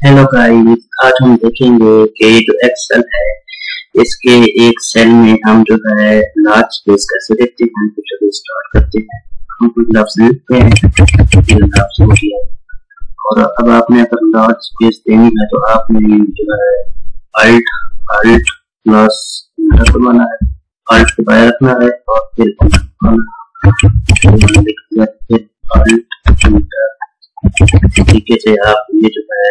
Hello guys आज हम देखेंगे कि ये जो एक्सेल है, इसके एक सेल में हम जो है लार्ज स्पेस कैसे देखते हैं तो चलो स्टार्ट करते हैं। हम कुछ लफ्ज लिखते हैं। लफ्ज हो गया। और अब आपने अगर लार्ज स्पेस देनी है तो आपने जो है अल्ट अल्ट प्लस दबाना है। अल्ट दबाया रखना है और फिर फिर अल्ट तरीके से आप ये जो है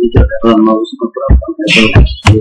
ये जो है वन के